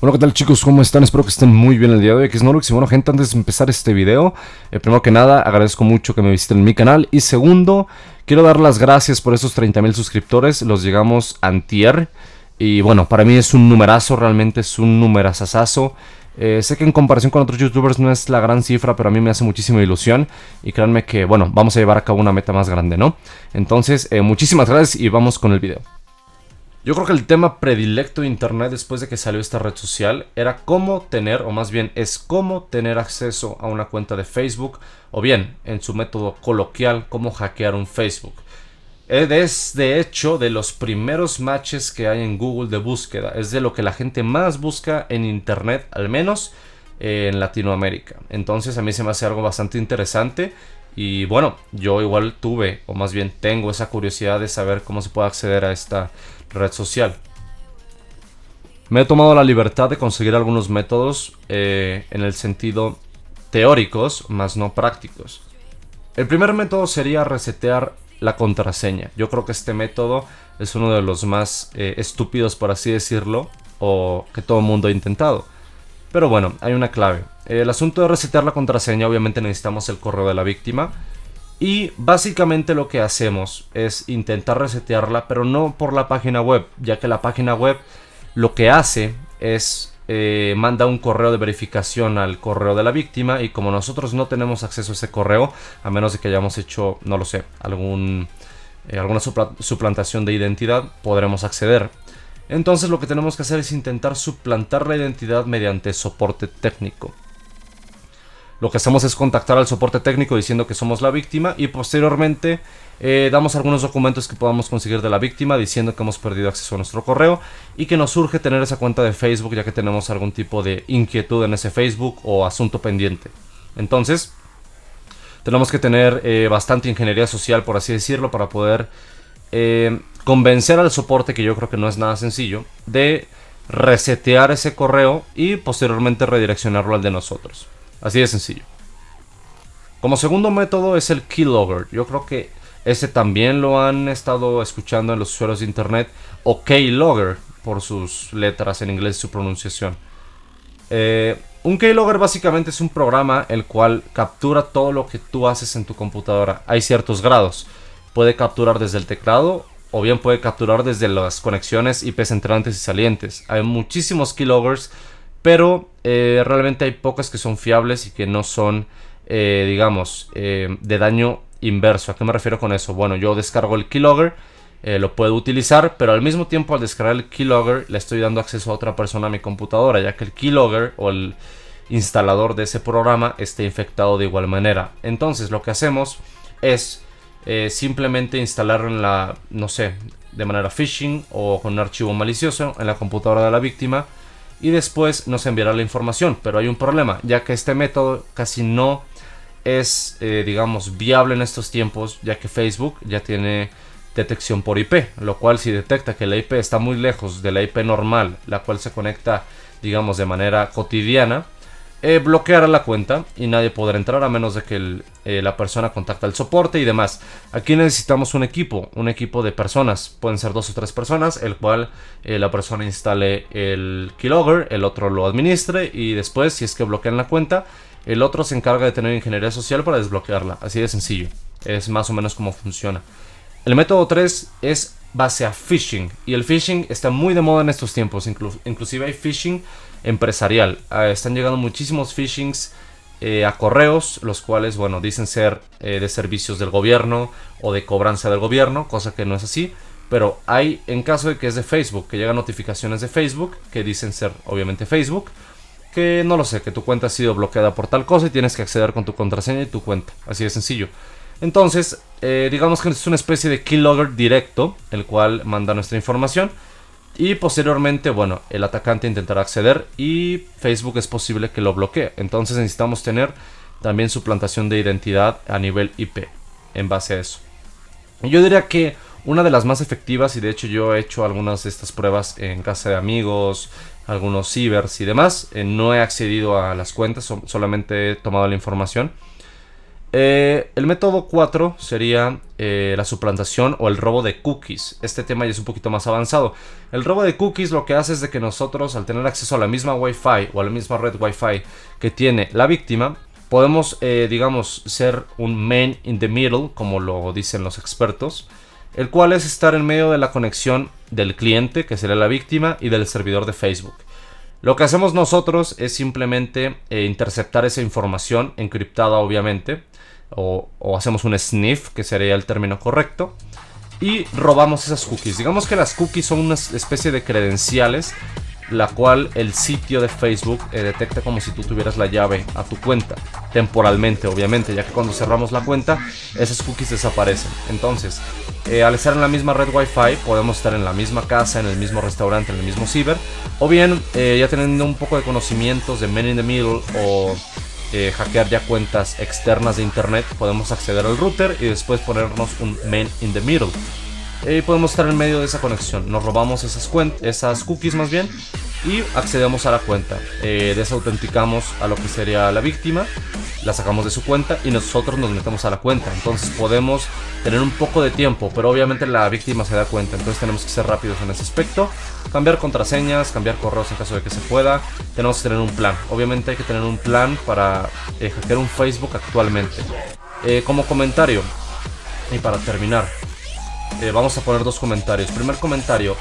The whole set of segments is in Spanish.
Hola, ¿qué tal chicos? ¿Cómo están? Espero que estén muy bien el día de hoy. Que es Norux y bueno, gente, antes de empezar este video, eh, primero que nada, agradezco mucho que me visiten en mi canal. Y segundo, quiero dar las gracias por esos 30.000 suscriptores. Los llegamos antier. Y bueno, para mí es un numerazo, realmente es un numerazazazo. Eh, sé que en comparación con otros youtubers no es la gran cifra, pero a mí me hace muchísima ilusión. Y créanme que, bueno, vamos a llevar a cabo una meta más grande, ¿no? Entonces, eh, muchísimas gracias y vamos con el video. Yo creo que el tema predilecto de Internet después de que salió esta red social era cómo tener, o más bien es cómo tener acceso a una cuenta de Facebook, o bien, en su método coloquial, cómo hackear un Facebook. Es de hecho de los primeros matches que hay en Google de búsqueda, es de lo que la gente más busca en Internet, al menos en Latinoamérica. Entonces a mí se me hace algo bastante interesante y bueno, yo igual tuve, o más bien tengo esa curiosidad de saber cómo se puede acceder a esta red social. Me he tomado la libertad de conseguir algunos métodos eh, en el sentido teóricos, más no prácticos. El primer método sería resetear la contraseña. Yo creo que este método es uno de los más eh, estúpidos, por así decirlo, o que todo el mundo ha intentado. Pero bueno, hay una clave. El asunto de resetear la contraseña, obviamente necesitamos el correo de la víctima. Y básicamente lo que hacemos es intentar resetearla, pero no por la página web, ya que la página web lo que hace es eh, manda un correo de verificación al correo de la víctima y como nosotros no tenemos acceso a ese correo, a menos de que hayamos hecho, no lo sé, algún, eh, alguna suplantación de identidad, podremos acceder. Entonces lo que tenemos que hacer es intentar suplantar la identidad mediante soporte técnico. Lo que hacemos es contactar al soporte técnico diciendo que somos la víctima y posteriormente eh, damos algunos documentos que podamos conseguir de la víctima diciendo que hemos perdido acceso a nuestro correo y que nos surge tener esa cuenta de Facebook ya que tenemos algún tipo de inquietud en ese Facebook o asunto pendiente. Entonces, tenemos que tener eh, bastante ingeniería social, por así decirlo, para poder eh, convencer al soporte, que yo creo que no es nada sencillo, de resetear ese correo y posteriormente redireccionarlo al de nosotros. Así de sencillo. Como segundo método es el keylogger. Yo creo que ese también lo han estado escuchando en los usuarios de internet. O keylogger por sus letras en inglés y su pronunciación. Eh, un keylogger básicamente es un programa el cual captura todo lo que tú haces en tu computadora. Hay ciertos grados. Puede capturar desde el teclado o bien puede capturar desde las conexiones IP entrantes y salientes. Hay muchísimos keyloggers pero eh, realmente hay pocas que son fiables y que no son, eh, digamos, eh, de daño inverso. ¿A qué me refiero con eso? Bueno, yo descargo el keylogger, lo puedo utilizar, pero al mismo tiempo al descargar el keylogger le estoy dando acceso a otra persona a mi computadora, ya que el keylogger o el instalador de ese programa esté infectado de igual manera. Entonces lo que hacemos es simplemente instalarlo en la, no sé, de manera phishing o con un archivo malicioso en la computadora de la víctima y después nos enviará la información. Pero hay un problema, ya que este método casi no es, eh, digamos, viable en estos tiempos, ya que Facebook ya tiene detección por IP, lo cual si detecta que la IP está muy lejos de la IP normal, la cual se conecta, digamos, de manera cotidiana, eh, bloqueará la cuenta y nadie podrá entrar a menos de que eh, la persona contacte el soporte y demás. Aquí necesitamos un equipo, un equipo de personas, pueden ser dos o tres personas, el cual eh, la persona instale el keylogger, el otro lo administre y después, si es que bloquean la cuenta, el otro se encarga de tener ingeniería social para desbloquearla. Así de sencillo, es más o menos como funciona. El método 3 es base a phishing y el phishing está muy de moda en estos tiempos, inclusive hay phishing empresarial. Ah, están llegando muchísimos phishings eh, a correos, los cuales, bueno, dicen ser eh, de servicios del gobierno o de cobranza del gobierno, cosa que no es así. Pero hay, en caso de que es de Facebook, que llegan notificaciones de Facebook, que dicen ser obviamente Facebook, que no lo sé, que tu cuenta ha sido bloqueada por tal cosa y tienes que acceder con tu contraseña y tu cuenta. Así de sencillo. Entonces, eh, digamos que es una especie de keylogger directo, el cual manda nuestra información y posteriormente, bueno, el atacante intentará acceder y Facebook es posible que lo bloquee. Entonces necesitamos tener también suplantación de identidad a nivel IP en base a eso. Yo diría que una de las más efectivas, y de hecho yo he hecho algunas de estas pruebas en casa de amigos, algunos cibers y demás, eh, no he accedido a las cuentas, solamente he tomado la información, Eh, el método 4 sería eh, la suplantación o el robo de cookies. Este tema ya es un poquito más avanzado. El robo de cookies lo que hace es de que nosotros al tener acceso a la misma Wi-Fi o a la misma red Wi-Fi que tiene la víctima, podemos, eh, digamos, ser un man in the middle, como lo dicen los expertos, el cual es estar en medio de la conexión del cliente, que sería la víctima, y del servidor de Facebook. Lo que hacemos nosotros es simplemente interceptar esa información encriptada obviamente o, hacemos un sniff, que sería el término correcto, y robamos esas cookies. Digamos que las cookies son una especie de credenciales, la cual el sitio de Facebook eh, detecta como si tú tuvieras la llave a tu cuenta, temporalmente obviamente, ya que cuando cerramos la cuenta, esas cookies desaparecen. Entonces, eh, al estar en la misma red Wi-Fi, podemos estar en la misma casa, en el mismo restaurante, en el mismo ciber, o bien eh, ya teniendo un poco de conocimientos de Men in the Middle o hackear ya cuentas externas de internet, podemos acceder al router y después ponernos un main in the middle. Y podemos estar en medio de esa conexión. Nos robamos esas, esas cookies más bien y accedemos a la cuenta. Eh, desautenticamos a lo que sería la víctima, la sacamos de su cuenta y nosotros nos metemos a la cuenta. Entonces podemos tener un poco de tiempo, pero obviamente la víctima se da cuenta. Entonces tenemos que ser rápidos en ese aspecto. Cambiar contraseñas, cambiar correos en caso de que se pueda. Tenemos que tener un plan. Obviamente hay que tener un plan para eh, hackear un Facebook actualmente. Eh, como comentario, y para terminar, vamos a poner dos comentarios. Primer comentario,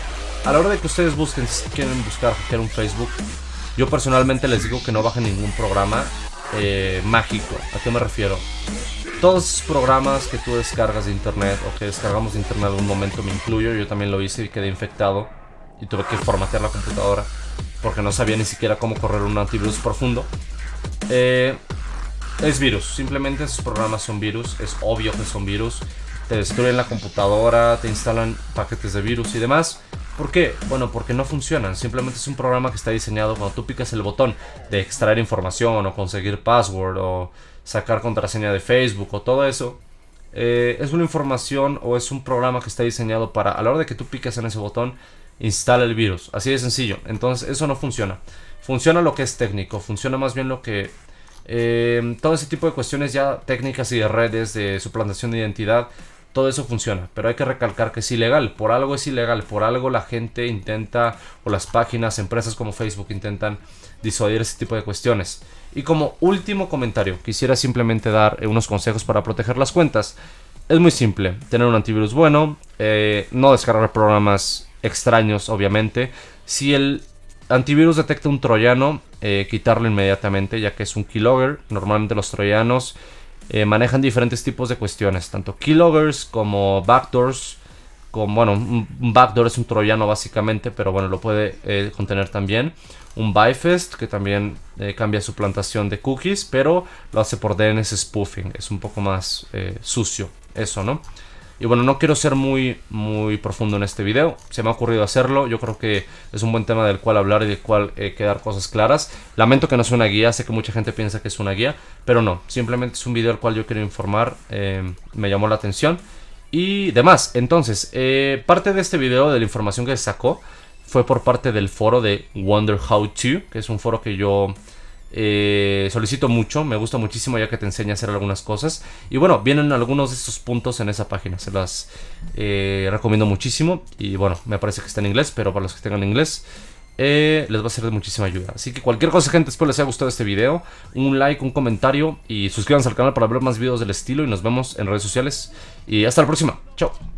a la hora de que ustedes busquen, si quieren buscar hackear un Facebook, yo personalmente les digo que no bajen ningún programa eh, mágico. ¿A qué me refiero? Todos esos programas que tú descargas de internet o que descargamos de internet en un momento me incluyo, yo también lo hice y quedé infectado y tuve que formatear la computadora porque no sabía ni siquiera cómo correr un antivirus profundo. Eh, es virus, simplemente esos programas son virus, es obvio que son virus. Te destruyen la computadora, te instalan paquetes de virus y demás. ¿Por qué? Bueno, porque no funcionan. Simplemente es un programa que está diseñado cuando tú picas el botón de extraer información o conseguir password o sacar contraseña de Facebook o todo eso. Eh, es una información o es un programa que está diseñado para a la hora de que tú picas en ese botón instala el virus. Así de sencillo. Entonces eso no funciona. Funciona lo que es técnico. Funciona más bien lo que... Eh, todo ese tipo de cuestiones ya técnicas y de redes de suplantación de identidad todo eso funciona, pero hay que recalcar que es ilegal, por algo es ilegal, por algo la gente intenta, o las páginas, empresas como Facebook intentan disuadir ese tipo de cuestiones. Y como último comentario, quisiera simplemente dar eh, unos consejos para proteger las cuentas. Es muy simple, tener un antivirus bueno, eh, no descargar programas extraños, obviamente. Si el antivirus detecta un troyano, eh, quitarlo inmediatamente, ya que es un keylogger. Normalmente los troyanos eh, manejan diferentes tipos de cuestiones, tanto keyloggers como backdoors. Como, bueno, un backdoor es un troyano básicamente, pero bueno, lo puede eh, contener también. Un byfest que también eh, cambia su plantación de cookies, pero lo hace por DNS spoofing. Es un poco más sucio eso, ¿no? Y bueno, no quiero ser muy, muy profundo en este video. Se me ha ocurrido hacerlo. Yo creo que es un buen tema del cual hablar y del cual eh, quedar cosas claras. Lamento que no sea una guía. Sé que mucha gente piensa que es una guía. Pero no. Simplemente es un video al cual yo quiero informar. Eh, me llamó la atención. Y demás. Entonces, eh, parte de este video, de la información que sacó, fue por parte del foro de Wonder How To. Que es un foro que yo eh, solicito mucho, me gusta muchísimo ya que te enseña a hacer algunas cosas. Y bueno, vienen algunos de estos puntos en esa página, se las eh, recomiendo muchísimo. Y bueno, me parece que está en inglés, pero para los que tengan inglés, eh, les va a ser de muchísima ayuda. Así que cualquier cosa, gente, espero les haya gustado este video. Un like, un comentario y suscríbanse al canal para ver más videos del estilo. Y nos vemos en redes sociales. Y hasta la próxima. Chao.